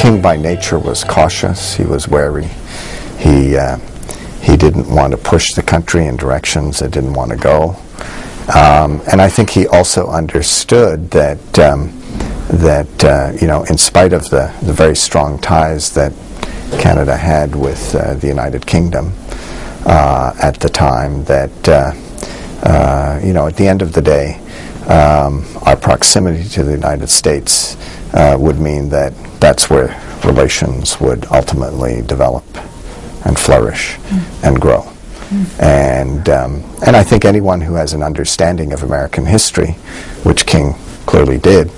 King by nature was cautious. He was wary. He uh, he didn't want to push the country in directions it didn't want to go. Um, and I think he also understood that um, that uh, you know, in spite of the, the very strong ties that Canada had with uh, the United Kingdom uh, at the time, that uh, uh, you know, at the end of the day, um, our proximity to the United States uh, would mean that that's where relations would ultimately develop and flourish mm. and grow. Mm. And, um, and I think anyone who has an understanding of American history, which King clearly did,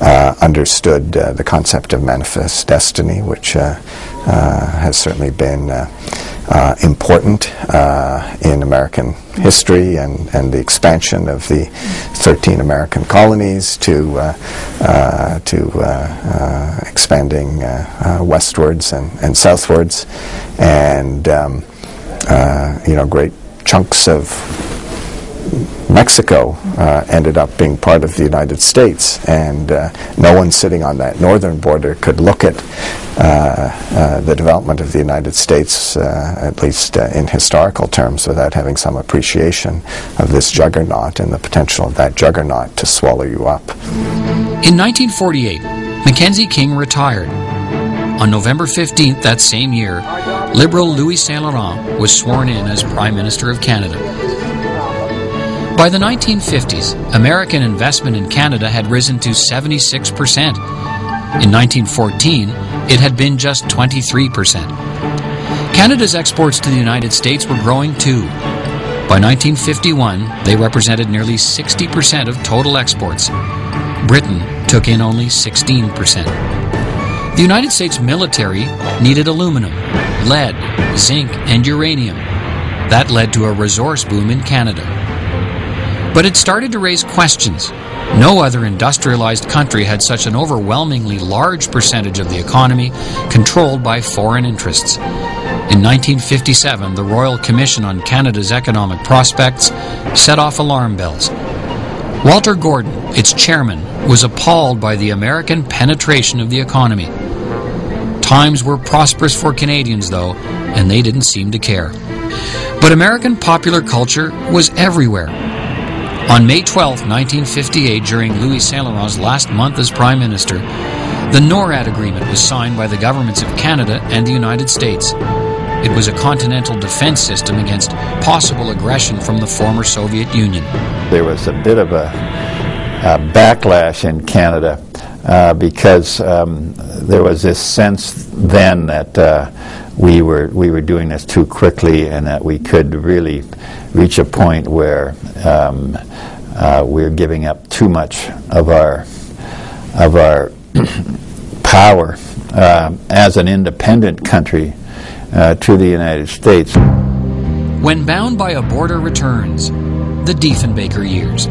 understood uh, the concept of manifest destiny, which uh, uh has certainly been uh, uh, important in American history and, and the expansion of the 13 American colonies to, to expanding westwards and, and southwards. And, um, you know, great chunks of Mexico uh, ended up being part of the United States, and uh, no one sitting on that northern border could look at uh, uh the development of the United States, uh, at least uh, in historical terms, without having some appreciation of this juggernaut and the potential of that juggernaut to swallow you up. In 1948, Mackenzie King retired. On November 15th that same year, Liberal Louis Saint Laurent was sworn in as Prime Minister of Canada. By the 1950s, American investment in Canada had risen to 76%. In 1914, it had been just 23%. Canada's exports to the United States were growing too. By 1951, they represented nearly 60% of total exports. Britain took in only 16%. The United States military needed aluminum, lead, zinc, and uranium. That led to a resource boom in Canada. But it started to raise questions. No other industrialized country had such an overwhelmingly large percentage of the economy controlled by foreign interests. In 1957, the Royal Commission on Canada's Economic Prospects set off alarm bells. Walter Gordon, its chairman, was appalled by the American penetration of the economy. Times were prosperous for Canadians, though, and they didn't seem to care. But American popular culture was everywhere on May 12, 1958, during Louis Saint Laurent's last month as Prime Minister, the NORAD agreement was signed by the governments of Canada and the United States. It was a continental defense system against possible aggression from the former Soviet Union. There was a bit of a, a backlash in Canada uh, because um, there was this sense then that uh, we were we were doing this too quickly and that we could really reach a point where um, uh, we're giving up too much of our of our power uh, as an independent country uh, to the United States. When bound by a border returns, the Diefenbaker years.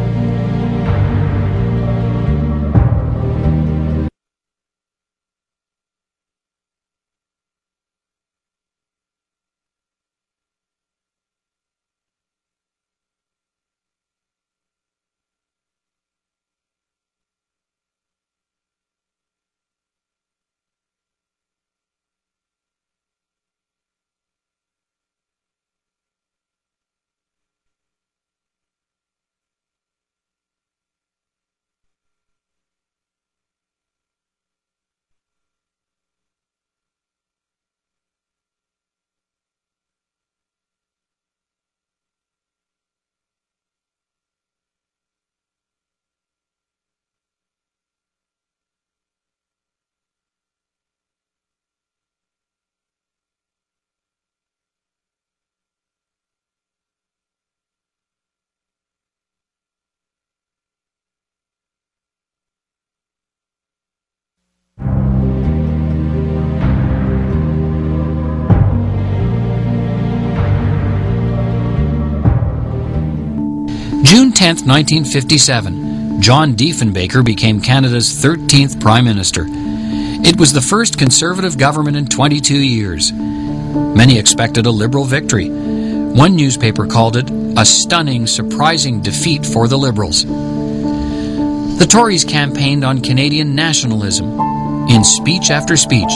10, 1957, John Diefenbaker became Canada's 13th Prime Minister. It was the first Conservative government in 22 years. Many expected a Liberal victory. One newspaper called it a stunning, surprising defeat for the Liberals. The Tories campaigned on Canadian nationalism. In speech after speech,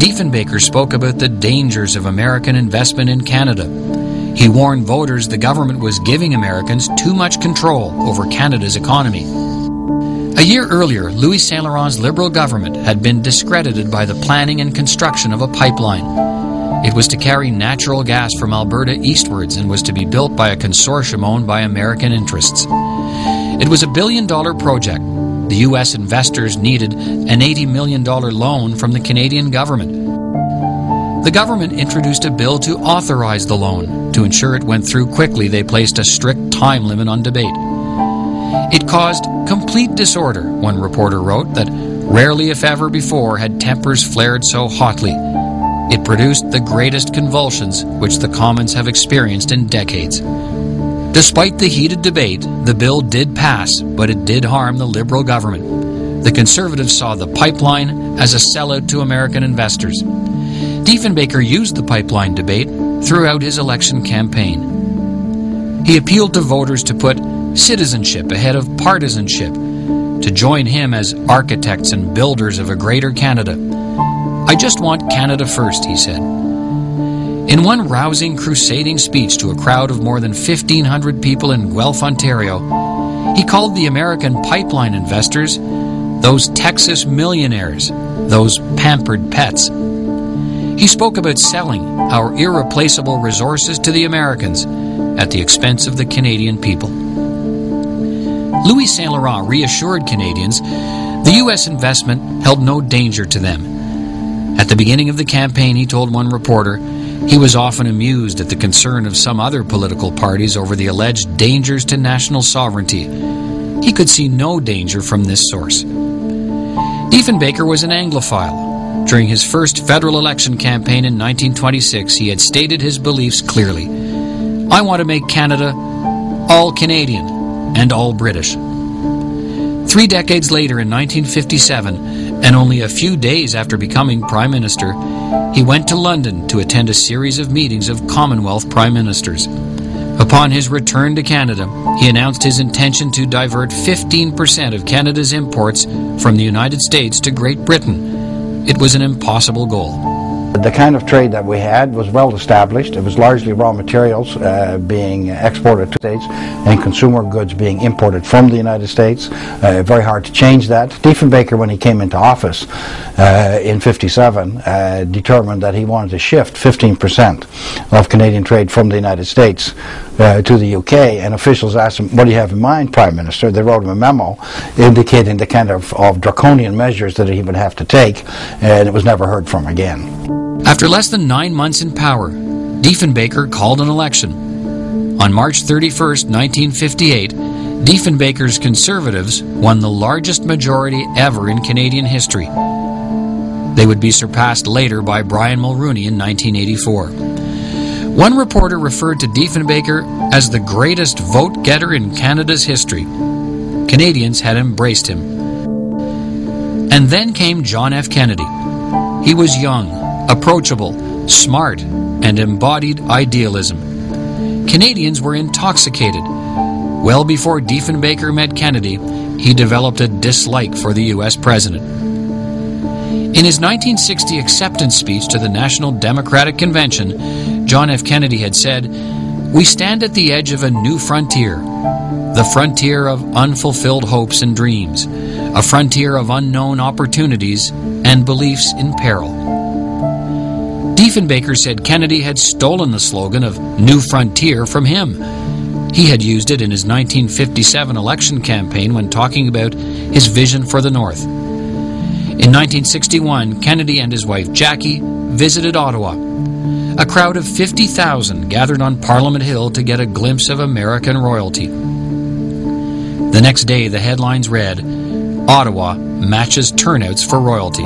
Diefenbaker spoke about the dangers of American investment in Canada. He warned voters the government was giving Americans too much control over Canada's economy. A year earlier, Louis Saint Laurent's Liberal government had been discredited by the planning and construction of a pipeline. It was to carry natural gas from Alberta eastwards and was to be built by a consortium owned by American interests. It was a billion dollar project the U.S. investors needed an $80 million loan from the Canadian government. The government introduced a bill to authorize the loan. To ensure it went through quickly, they placed a strict time limit on debate. It caused complete disorder, one reporter wrote, that rarely, if ever before, had tempers flared so hotly. It produced the greatest convulsions which the Commons have experienced in decades. Despite the heated debate, the bill did pass, but it did harm the Liberal government. The Conservatives saw the pipeline as a sellout to American investors. Diefenbaker used the pipeline debate throughout his election campaign. He appealed to voters to put citizenship ahead of partisanship, to join him as architects and builders of a greater Canada. I just want Canada first, he said. In one rousing, crusading speech to a crowd of more than 1,500 people in Guelph, Ontario, he called the American pipeline investors those Texas millionaires, those pampered pets. He spoke about selling our irreplaceable resources to the Americans at the expense of the Canadian people. Louis Saint Laurent reassured Canadians the U.S. investment held no danger to them. At the beginning of the campaign, he told one reporter, he was often amused at the concern of some other political parties over the alleged dangers to national sovereignty. He could see no danger from this source. Diefenbaker was an Anglophile. During his first federal election campaign in 1926, he had stated his beliefs clearly. I want to make Canada all Canadian and all British. Three decades later, in 1957, and only a few days after becoming Prime Minister, he went to London to attend a series of meetings of Commonwealth Prime Ministers. Upon his return to Canada, he announced his intention to divert 15% of Canada's imports from the United States to Great Britain. It was an impossible goal. The kind of trade that we had was well established. It was largely raw materials uh, being exported to the States and consumer goods being imported from the United States. Uh, very hard to change that. Diefenbaker, when he came into office uh, in 57, uh, determined that he wanted to shift 15% of Canadian trade from the United States uh, to the UK, and officials asked him, what do you have in mind, Prime Minister? They wrote him a memo indicating the kind of, of draconian measures that he would have to take, and it was never heard from again. After less than nine months in power, Diefenbaker called an election. On March 31, 1958, Diefenbaker's Conservatives won the largest majority ever in Canadian history. They would be surpassed later by Brian Mulroney in 1984. One reporter referred to Diefenbaker as the greatest vote getter in Canada's history. Canadians had embraced him. And then came John F. Kennedy. He was young, approachable, smart, and embodied idealism. Canadians were intoxicated. Well before Diefenbaker met Kennedy, he developed a dislike for the U.S. president. In his 1960 acceptance speech to the National Democratic Convention, John F. Kennedy had said, We stand at the edge of a new frontier, the frontier of unfulfilled hopes and dreams, a frontier of unknown opportunities and beliefs in peril. Diefenbaker said Kennedy had stolen the slogan of New Frontier from him. He had used it in his 1957 election campaign when talking about his vision for the North. In 1961, Kennedy and his wife Jackie visited Ottawa. A crowd of 50,000 gathered on Parliament Hill to get a glimpse of American royalty. The next day, the headlines read Ottawa matches turnouts for royalty.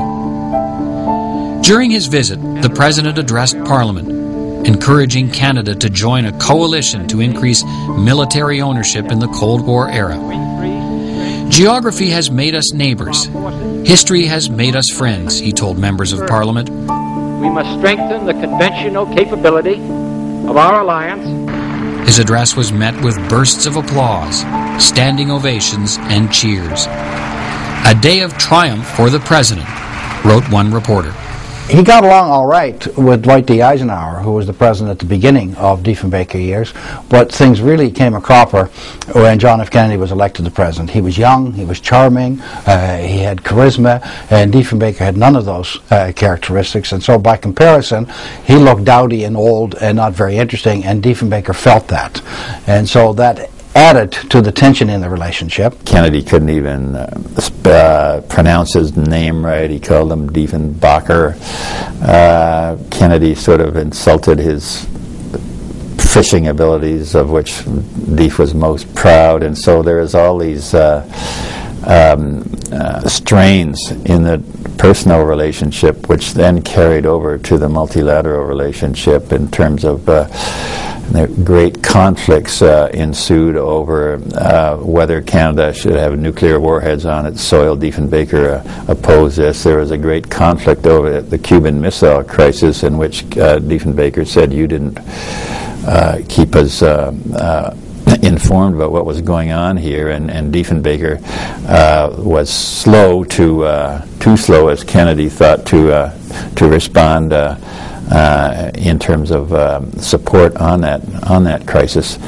During his visit, the President addressed Parliament, encouraging Canada to join a coalition to increase military ownership in the Cold War era. Geography has made us neighbors. History has made us friends, he told members of Parliament. We must strengthen the conventional capability of our alliance. His address was met with bursts of applause, standing ovations, and cheers. A day of triumph for the President wrote one reporter. He got along all right with Dwight D. Eisenhower, who was the president at the beginning of Diefenbaker years, but things really came a cropper when John F. Kennedy was elected the president. He was young, he was charming, uh, he had charisma, and Diefenbaker had none of those uh, characteristics, and so by comparison, he looked dowdy and old and not very interesting, and Diefenbaker felt that. And so that added to the tension in the relationship. Kennedy couldn't even uh, uh, pronounce his name right. He called him Diefenbacher. Uh, Kennedy sort of insulted his fishing abilities, of which Dief was most proud, and so there is all these uh, um, uh, strains in the personal relationship, which then carried over to the multilateral relationship in terms of uh, great conflicts uh, ensued over uh, whether Canada should have nuclear warheads on its soil. Diefenbaker uh, opposed this. There was a great conflict over the Cuban Missile Crisis in which uh, Diefenbaker said, you didn't keep us informed about what was going on here, and, and Diefenbaker uh, was slow to, uh, too slow as Kennedy thought to, uh, to respond uh, in terms of um, support on that on that crisis,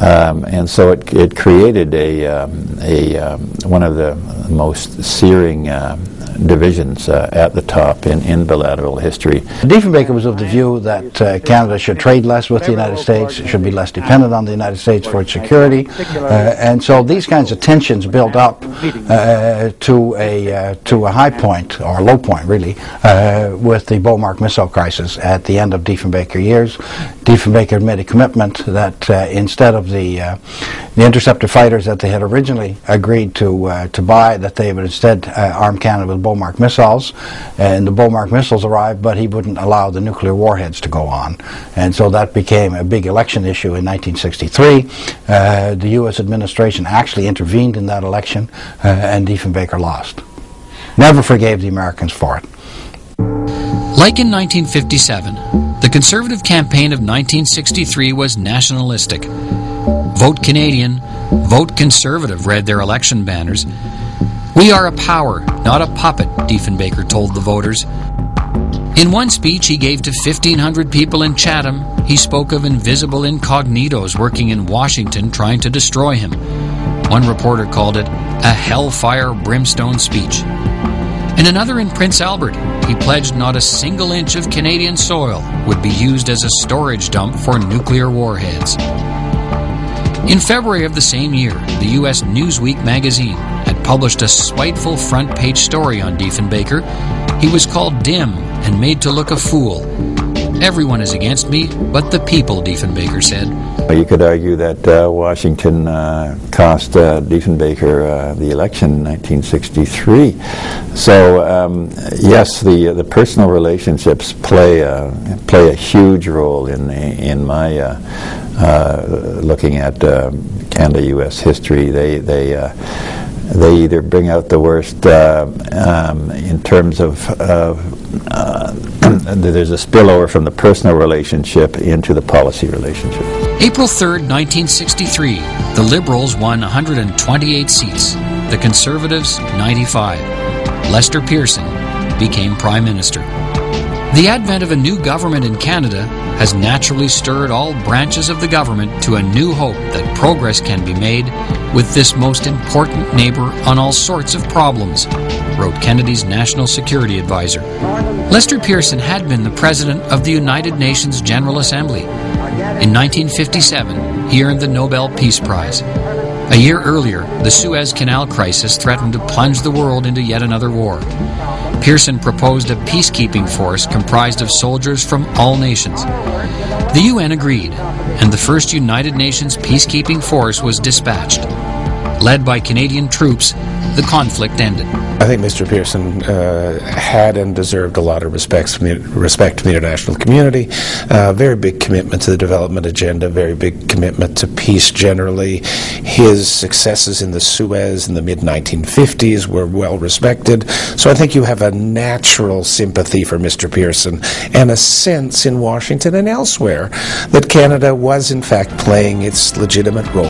um, and so it, it created a um, a um, one of the most searing um, divisions uh, at the top in, in bilateral history. Diefenbaker was of the view that uh, Canada should trade less with the United States, should be less dependent on the United States for its security, uh, and so these kinds of tensions built up uh, to a uh, to a high point or a low point really uh, with the Bomarc missile crisis at the end of Diefenbaker years. Diefenbaker made a commitment that instead of the the interceptor fighters that they had originally agreed to to buy, that they would instead arm Canada with Bomarc missiles, and the Bomarc missiles arrived, but he wouldn't allow the nuclear warheads to go on. And so that became a big election issue in 1963. Uh, the U.S. administration actually intervened in that election, uh, and Diefenbaker lost. Never forgave the Americans for it. Like in 1957, the Conservative campaign of 1963 was nationalistic. Vote Canadian, vote Conservative read their election banners, we are a power, not a puppet, Diefenbaker told the voters. In one speech he gave to 1,500 people in Chatham, he spoke of invisible incognitos working in Washington trying to destroy him. One reporter called it a hellfire brimstone speech. In another in Prince Albert, he pledged not a single inch of Canadian soil would be used as a storage dump for nuclear warheads. In February of the same year, the U.S. Newsweek magazine published a spiteful front page story on Diefenbaker. He was called dim and made to look a fool. Everyone is against me, but the people, Diefenbaker said. You could argue that uh, Washington uh, cost uh, Diefenbaker uh, the election in 1963. So um, yes, the the personal relationships play a, play a huge role in in my uh, uh, looking at Canada-U.S. history. They they they either bring out the worst uh, um, in terms of uh, uh, there's a spillover from the personal relationship into the policy relationship. April 3rd, 1963, the Liberals won 128 seats, the Conservatives 95. Lester Pearson became Prime Minister. The advent of a new government in Canada has naturally stirred all branches of the government to a new hope that progress can be made with this most important neighbor on all sorts of problems, wrote Kennedy's National Security Advisor. Lester Pearson had been the president of the United Nations General Assembly. In 1957, he earned the Nobel Peace Prize. A year earlier, the Suez Canal crisis threatened to plunge the world into yet another war. Pearson proposed a peacekeeping force comprised of soldiers from all nations. The UN agreed, and the first United Nations peacekeeping force was dispatched. Led by Canadian troops, the conflict ended. I think Mr. Pearson uh, had and deserved a lot of respect from the, respect from the international community. Uh, very big commitment to the development agenda, very big commitment to peace generally. His successes in the Suez in the mid 1950s were well respected. So I think you have a natural sympathy for Mr. Pearson and a sense in Washington and elsewhere that Canada was, in fact, playing its legitimate role.